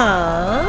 好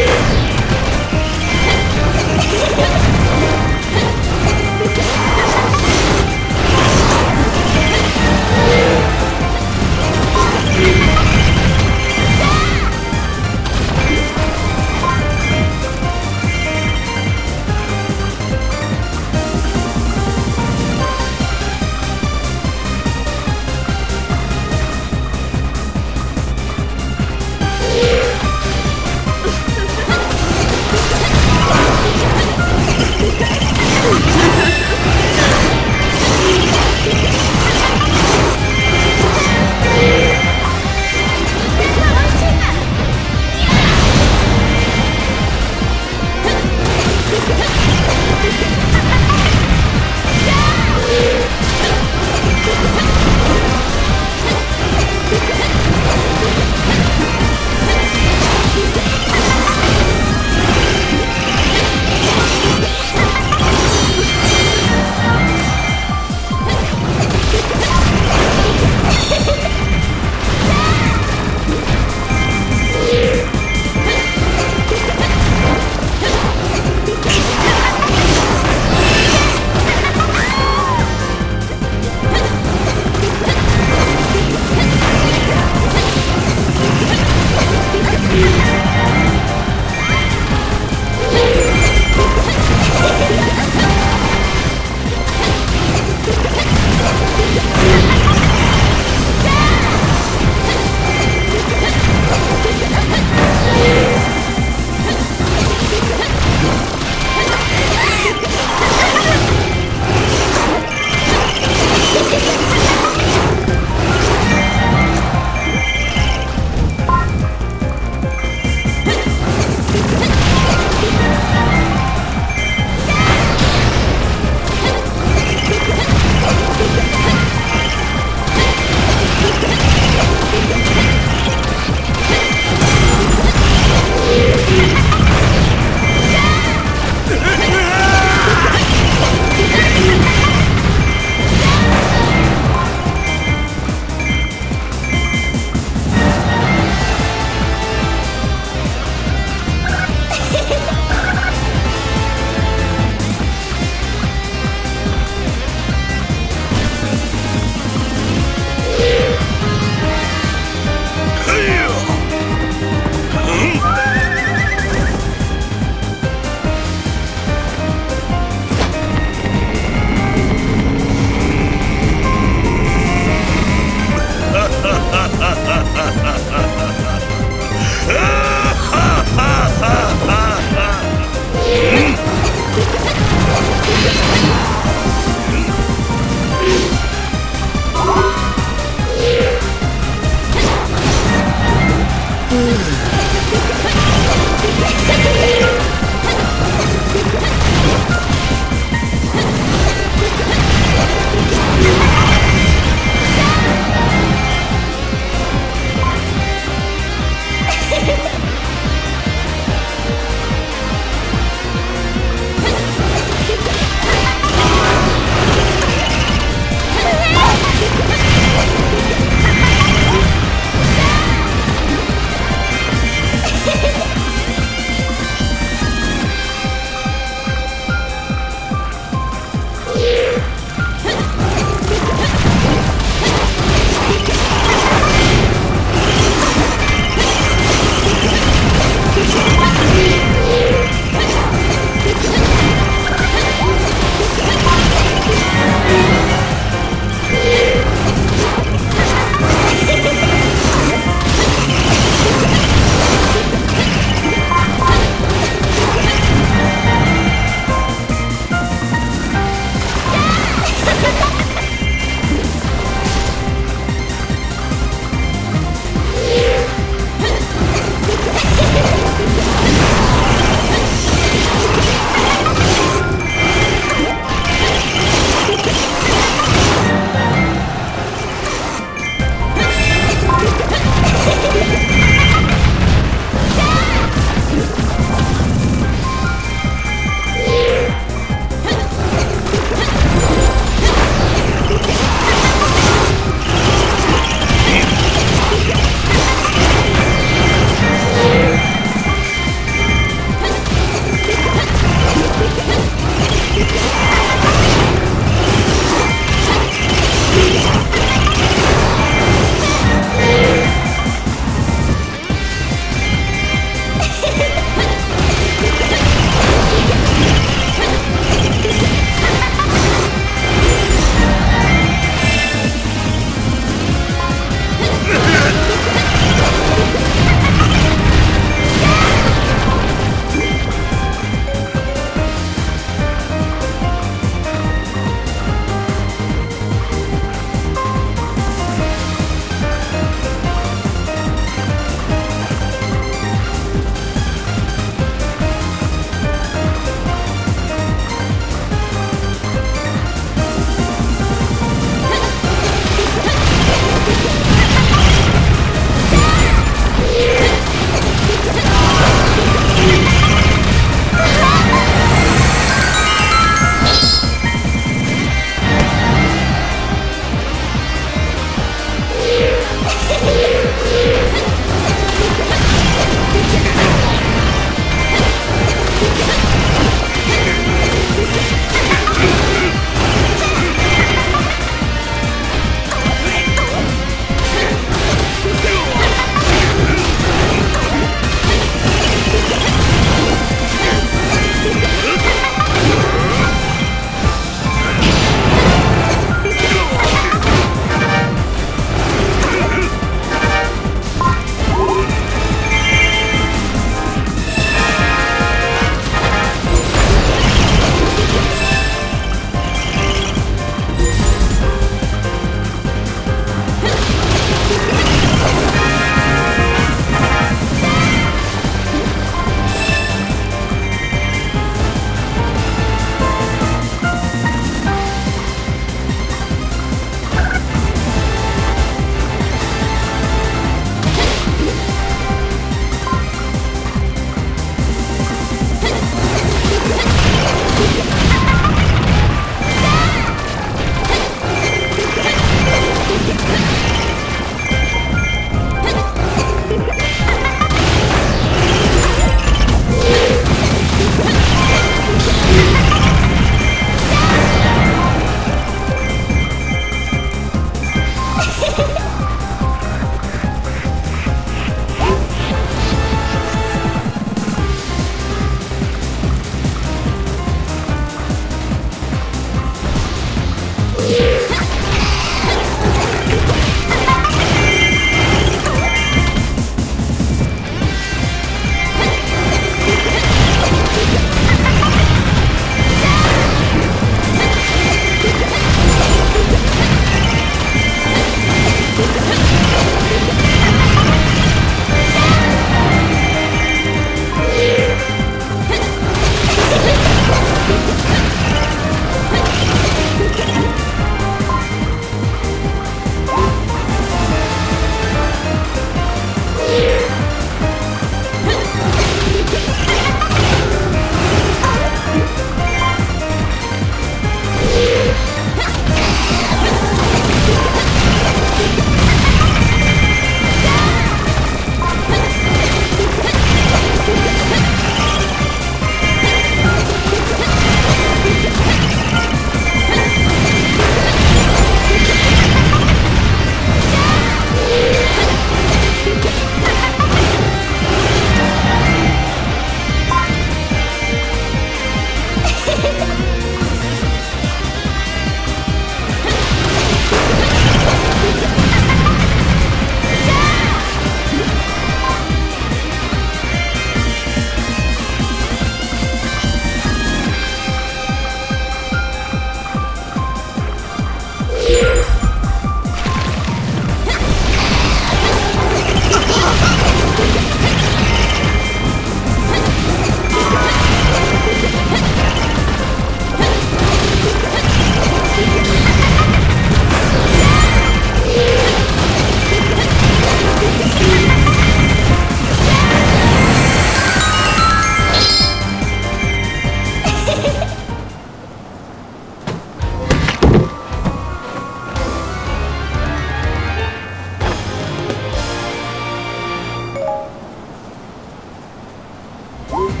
어?